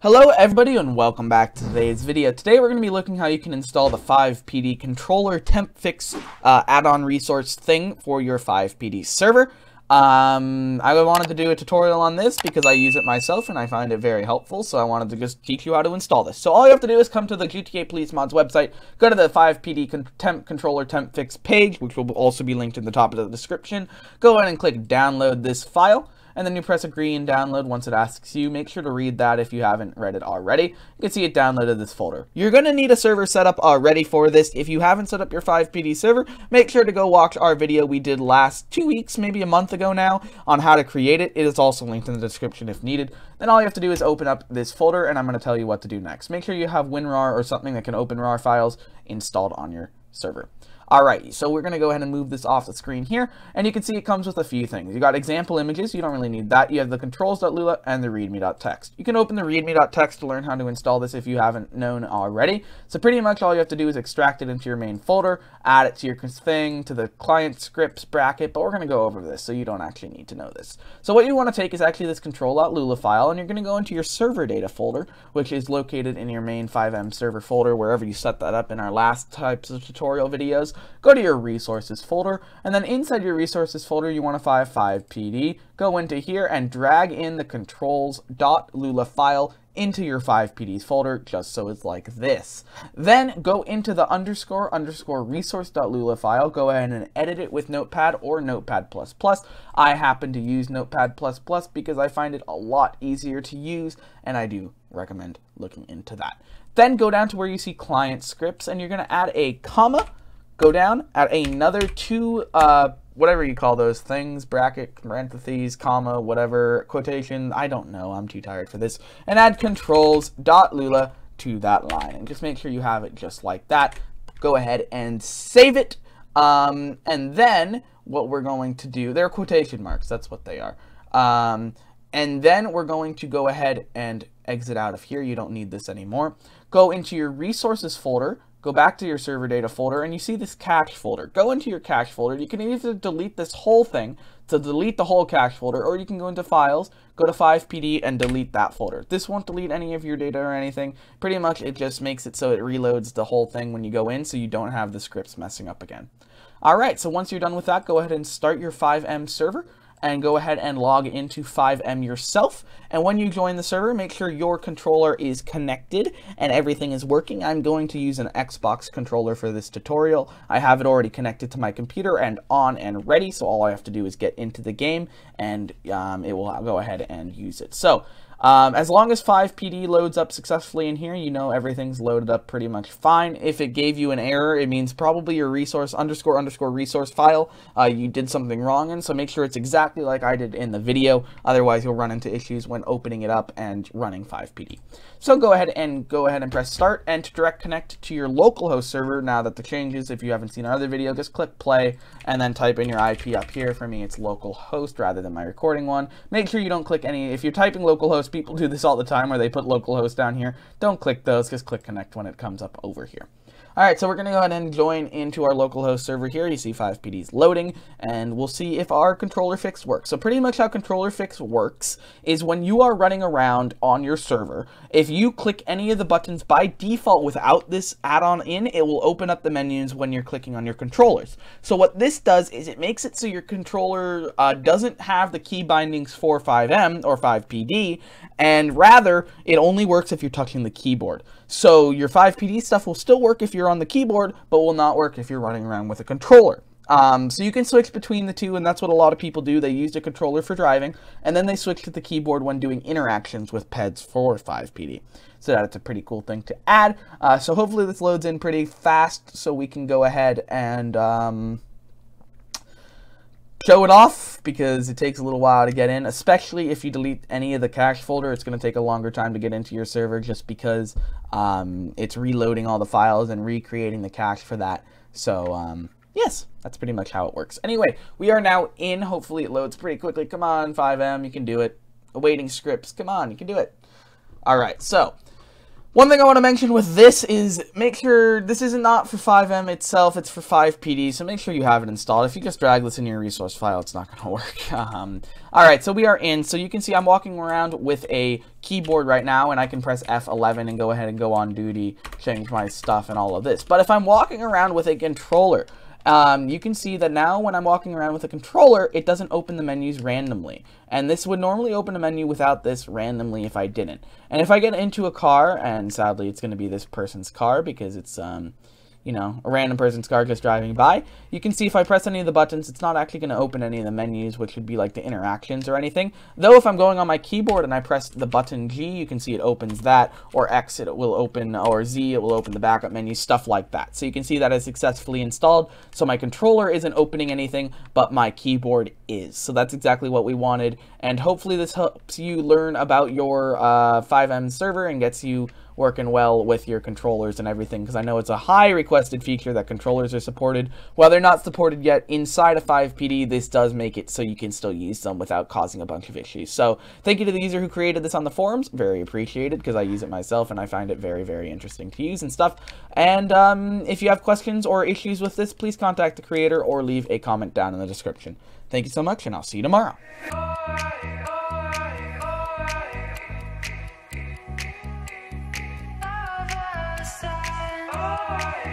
Hello everybody and welcome back to today's video. Today we're going to be looking how you can install the FivePD controller temp fix uh, add-on resource thing for your FivePD server. Um, I wanted to do a tutorial on this because I use it myself and I find it very helpful, so I wanted to just teach you how to install this. So all you have to do is come to the GTA Police Mods website, go to the FivePD con temp controller temp fix page, which will also be linked in the top of the description. Go ahead and click download this file and then you press agree and download once it asks you. Make sure to read that if you haven't read it already. You can see it downloaded this folder. You're going to need a server set up already for this. If you haven't set up your FivePD server, make sure to go watch our video we did last two weeks, maybe a month ago now, on how to create it. It is also linked in the description if needed. Then all you have to do is open up this folder, and I'm going to tell you what to do next. Make sure you have WinRAR or something that can open RAR files installed on your server. Alright, so we're going to go ahead and move this off the screen here, and you can see it comes with a few things. You got example images, you don't really need that. You have the controls.lua and the readme.txt. You can open the readme.txt to learn how to install this if you haven't known already. So pretty much all you have to do is extract it into your main folder, add it to your thing, to the client scripts bracket, but we're going to go over this, so you don't actually need to know this. So what you want to take is actually this control.lua file, and you're going to go into your server data folder, which is located in your main FiveM server folder, wherever you set that up in our last types of tutorial videos go to your resources folder, and then inside your resources folder, you want to find FivePD. Go into here and drag in the controls.lua file into your FivePDs folder, just so it's like this. Then go into the underscore underscore resource.lua file, go ahead and edit it with Notepad or Notepad++. Plus I happen to use Notepad++ Plus because I find it a lot easier to use, and I do recommend looking into that. Then go down to where you see client scripts, and you're going to add a comma, go down, add another two, uh, whatever you call those things, bracket, parentheses, comma, whatever, quotation, I don't know, I'm too tired for this, and add controls dot lula to that line. And just make sure you have it just like that. Go ahead and save it. Um, and then what we're going to do, they're quotation marks, that's what they are. Um, and then we're going to go ahead and exit out of here. You don't need this anymore. Go into your resources folder, go back to your server data folder and you see this cache folder. Go into your cache folder. You can either delete this whole thing to delete the whole cache folder or you can go into files, go to FivePD and delete that folder. This won't delete any of your data or anything. Pretty much it just makes it so it reloads the whole thing when you go in so you don't have the scripts messing up again. Alright, so once you're done with that, go ahead and start your FiveM server and go ahead and log into FiveM yourself. And when you join the server, make sure your controller is connected and everything is working. I'm going to use an Xbox controller for this tutorial. I have it already connected to my computer and on and ready, so all I have to do is get into the game and um, it will go ahead and use it. So um, as long as FivePD loads up successfully in here, you know everything's loaded up pretty much fine. If it gave you an error, it means probably your resource underscore underscore resource file, uh, you did something wrong in, so make sure it's exactly like I did in the video. Otherwise, you'll run into issues when opening it up and running FivePD. So go ahead and go ahead and press start and to direct connect to your localhost server now that the changes, if you haven't seen our other video, just click play and then type in your IP up here. For me, it's localhost rather than my recording one. Make sure you don't click any, if you're typing localhost, People do this all the time where they put localhost down here. Don't click those, just click connect when it comes up over here. Alright, so we're going to go ahead and join into our localhost server here. You see FivePD's loading, and we'll see if our controller fix works. So pretty much how controller fix works is when you are running around on your server, if you click any of the buttons by default without this add-on in, it will open up the menus when you're clicking on your controllers. So what this does is it makes it so your controller uh, doesn't have the key bindings for FiveM or FivePD, and rather, it only works if you're touching the keyboard. So your FivePD stuff will still work if you're on the keyboard, but will not work if you're running around with a controller. Um, so you can switch between the two, and that's what a lot of people do. They use a controller for driving, and then they switch to the keyboard when doing interactions with PEDs for FivePD. So that's a pretty cool thing to add. Uh, so hopefully this loads in pretty fast, so we can go ahead and um, show it off because it takes a little while to get in, especially if you delete any of the cache folder. It's going to take a longer time to get into your server just because um, it's reloading all the files and recreating the cache for that. So, um, yes, that's pretty much how it works. Anyway, we are now in. Hopefully it loads pretty quickly. Come on, FiveM, you can do it. Awaiting scripts. Come on, you can do it. All right, so One thing I want to mention with this is make sure this isn't not for FiveM itself, it's for FivePD, so make sure you have it installed. If you just drag this in your resource file, it's not going to work. Um, Alright, so we are in. So you can see I'm walking around with a keyboard right now, and I can press F11 and go ahead and go on duty, change my stuff, and all of this. But if I'm walking around with a controller, um, you can see that now when I'm walking around with a controller, it doesn't open the menus randomly. And this would normally open a menu without this randomly if I didn't. And if I get into a car, and sadly it's going to be this person's car because it's, um, you know, a random person's car just driving by. You can see if I press any of the buttons, it's not actually going to open any of the menus, which would be like the interactions or anything. Though if I'm going on my keyboard and I press the button G, you can see it opens that, or X it will open, or Z it will open the backup menu, stuff like that. So you can see that is successfully installed. So my controller isn't opening anything, but my keyboard is. So that's exactly what we wanted, and hopefully this helps you learn about your uh, FiveM server and gets you working well with your controllers and everything because I know it's a high requested feature that controllers are supported. While they're not supported yet inside of FivePD, this does make it so you can still use them without causing a bunch of issues. So thank you to the user who created this on the forums. Very appreciated because I use it myself and I find it very, very interesting to use and stuff. And um, if you have questions or issues with this, please contact the creator or leave a comment down in the description. Thank you so much and I'll see you tomorrow. Oh,